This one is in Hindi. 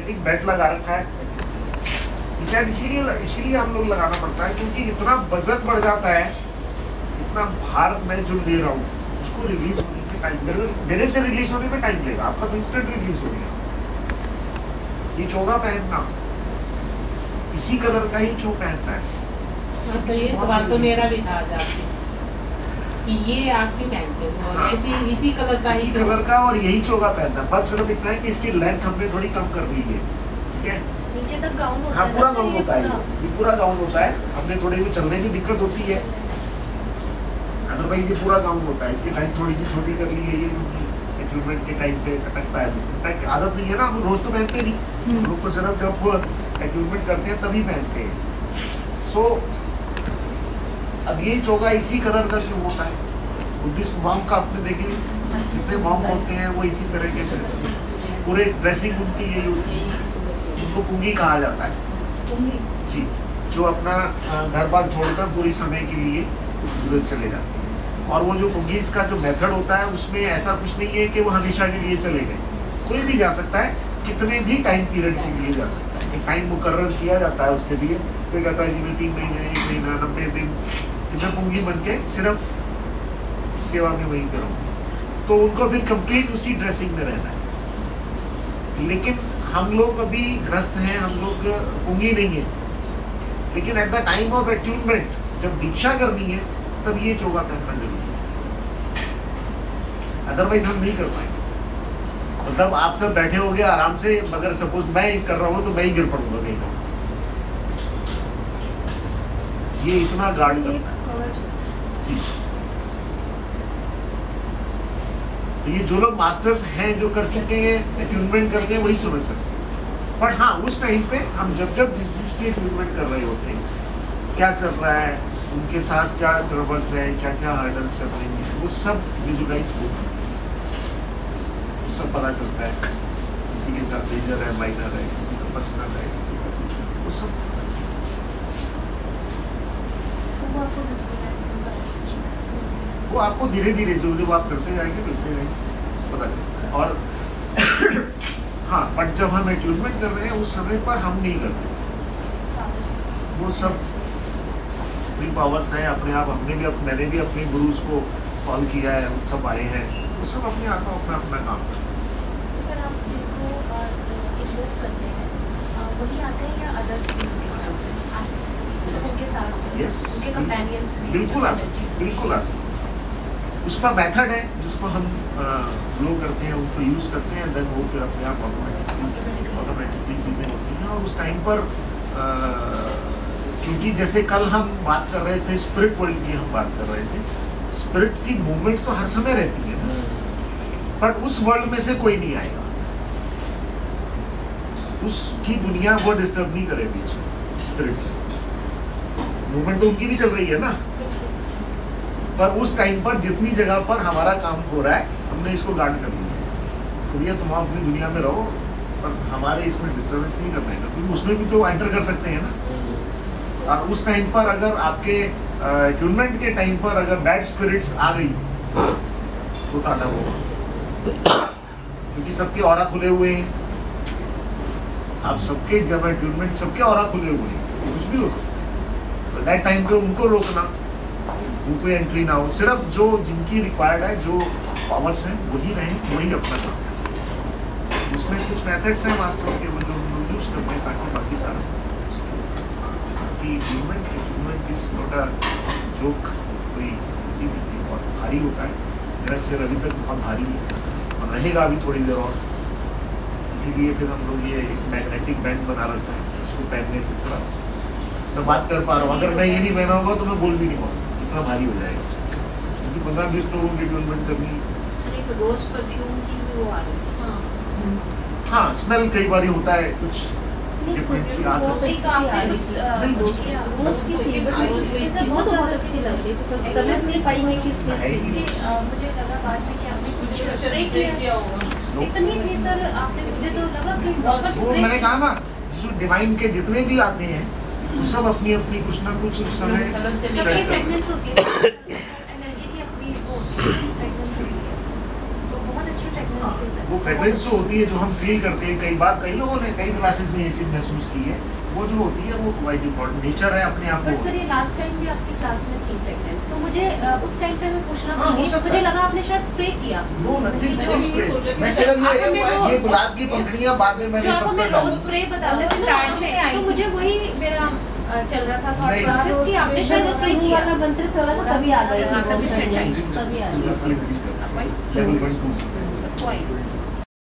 मैग्नेटिक बेल्ट लगा रखा है। शायद इसीलिए इसीलिए हम लोग लगाना पड़ता है क्योंकि इतना वज़न बढ़ जाता है इतना भार मैं जो ले रहा हूँ उसको रिलीज़ होने में टाइम मेरे से रिलीज़ होने में टाइम लेगा आपका तो इंस्टेंट रिलीज़ हो गया। ये चोगा पहनना इसी कलर का ही क्यों पहनना है? हाँ, तो ये सवाल तो मेरा भी था कि ये आप क्यों पहनते हाँ। ऐसी इसी कलर का इसी तो कलर का और यही चोगा पहनना है फ़र्क सिर्फ़ इतना है कि इसकी लेंथ हमने थोड़ी कम कर ली है। ठीक है? नीचे तक गाउन होता हाँ है पूरा गाउन होता है। ये पूरा गाउन होता है। हमने थोड़ी भी चलने की दिक्कत होती है। अदरवाइज़ ये पूरा गाउन होता है। इसकी टाइम थोड़ी सी छोटी कर ली है ये। क्योंकि एक्यूपमेंट के टाइम पे अटकता है। आदत नहीं है ना हम रोज तो पहनते नहीं। हम लोग को सिर्फ़ जब एक्यूपमेंट करते हैं तभी पहनते हैं। सो अब ये चोगा इसी कलर का क्यों होता है बुद्धिस्ट मॉन्क का आपने देख ली जितने मॉन्क होते हैं वो इसी तरह के पूरे ड्रेसिंग उनकी यही होती है। उनको कुंगी कहा जाता है। जी जो अपना घर बार छोड़कर पूरी समय के लिए उधर चले जाते हैं। और वो जो कुंगीज का जो मेथड होता है उसमें ऐसा कुछ नहीं है कि वो हमेशा के लिए चले गए। कोई भी जा सकता है कितने भी टाइम पीरियड के लिए जा सकता है। टाइम मुकर्र किया जाता है उसके लिए। कोई कहता है जी मैं तीन महीने एक महीना नब्बे दिन मैं पुंगी बन के सिर्फ़ सेवा में वही रहूँ तो उनको फिर कंप्लीट उसी ड्रेसिंग में रहना है। लेकिन हम लोग अभी ग्रस्त हैं, हम लोग पुंगी नहीं है। लेकिन at the time of attunement जब दीक्षा करनी है, तब ये चोगा पहनना ज़रूरी है। अदरवाइज़ हम नहीं कर पाएँगे। मतलब आप सब बैठे हो गए आराम से, मगर सपोज़ मैं कर रहा हूँ तो मैं ही गिर पड़ूँगा कहीं ये इतना गार्ड करता है। तो ये जो लोग मास्टर्स हैं, जो कर चुके हैं अट्यूनमेंट करते हैं वही समझ सकते हैं। बट हाँ उस टाइम पे हम जब जब जिस जिसकी अट्यूनमेंट कर रहे होते हैं, क्या चल रहा है, उनके साथ क्या ट्रबल्स है क्या क्या हर्डल्स चल रही हैं, वो सब विजुलाइज वो सब पता चलता है। किसी के साथ मेजर है माइनर है, किसी का पर्सनल है, किसी का कुछ वो सब वो आपको धीरे धीरे जो जो आप करते जाएँगे मिलते जाएँगे पता चलता है। और हाँ बट जब हम अट्यूनमेंट कर रहे हैं उस समय पर हम नहीं करते। वो सब सुप्रीम पावर्स हैं अपने आप हमने भी अप, मैंने भी अपने गुरुज को कॉल किया है उन सब आए हैं। वो सब अपने आप अपना अपना काम करते हैं। वही आते हैं या अदर्स भी उनके आ सकते हैं उनके साथ? Yes, कंपेनियंस भी बिल्कुल आ बिल्कुल आ सकते उसका मेथड है जिसको हम फ्लो करते हैं उनको यूज़ करते हैं देन वो फिर अपने आप ऑटोमेटिकली ऑटोमेटिकली चीज़ें होती हैं। और उस टाइम पर क्योंकि जैसे कल हम बात कर रहे थे स्पिरिट वर्ल्ड की हम बात कर रहे थे स्पिरिट की मूवमेंट्स तो हर समय रहती है ना। बट उस वर्ल्ड में से कोई नहीं आएगा। उसकी दुनिया वो डिस्टर्ब नहीं करे बीच में स्पिरिट से। मूवमेंट तो उनकी भी चल रही है ना। पर उस टाइम पर जितनी जगह पर हमारा काम हो रहा है हमने इसको गार्ड कर लिया तो भैया तुम अपनी दुनिया में रहो पर हमारे इसमें डिस्टर्बेंस नहीं करना है क्योंकि उसमें भी तो एंटर कर सकते हैं ना। और उस टाइम पर अगर आपके ट्यूनमेंट के टाइम पर अगर बैड स्पिरिट्स आ गई तो टाटा होगा। क्योंकि सबके और खुले हुए हैं। आप सबके जब ट्यूनमेंट सबके और खुले हुए हैं कुछ भी हो सकता है। तो दैट टाइम पे उनको रोकना, उनको एंट्री ना हो। सिर्फ़ जो जिनकी रिक्वायर्ड है, जो पावर्स हैं, वही रहें, वही अपना काम उसमें कुछ मेथड्स हैं मास्टर्स के, वो जो हम लोग यूज़ करते हैं, ताकि बाकी सारा कि improvement improvement is not a joke कोई किसी भी बहुत भारी होता है। मेरा सिर अभी तक बहुत भारी है और रहेगा अभी थोड़ी देर और। इसीलिए फिर हम लोग ये एक मैग्नेटिक बैंड बना रखा है, उसको पहनने से थोड़ा मैं बात कर पा रहा हूँ। अगर मैं ये नहीं पहना होगा तो मैं बोल भी नहीं पाऊँगा। इतना भारी हो जाएगा। क्योंकि पंद्रह बीस लोगों की ट्रीटमेंट करनी है। हाँ। हाँ। स्मेल कई बार होता है कुछ आ सकते मुझे थी। वो बहुत लग रही थी पर समझ नहीं पाई मैं किस चीज़ की थी कि, मुझे लगा बाद में कि आपने कुछ स्प्रे किया किया होगा। इतनी थी सर आपने मुझे तो लगा कि प्रॉपर वो स्प्रे मैंने कहा ना जो डिवाइन के जितने भी आते हैं वो सब अपनी अपनी कुछ ना कुछ उस समय हैं। फ्रेगनेंस होती है वो फ्रेगनेंस तो अच्छी वो जो होती है जो हम फील करते हैं। कई बार कई लोगों ने कई क्लासेस में ये चीज़ महसूस की है। वो जो होती है वो क्वाइट इम्पोर्टेंट नेचर है अपने आप को। सर ये लास्ट टाइम भी आपकी क्लास में थी फ्रेग्रेंस तो मुझे उस टाइम पे मैं पूछना हाँ, हो मुझे लगा आपने शायद स्प्रे किया। नो नथिंग जो स्प्रे मैं सिर्फ़ ये है, ये गुलाब की पंखड़ियाँ बाद में मैंने सब पर रोज स्प्रे बताते थे हाँ, स्टार्ट में आई तो मुझे वही मेरा चल रहा था थॉट प्रोसेस कि आपने शायद स्प्रे किया। वाला मंत्र चला था तभी आ गई हाँ, थी। तभी sentence। tभी आ गई लेवल वन टू Point.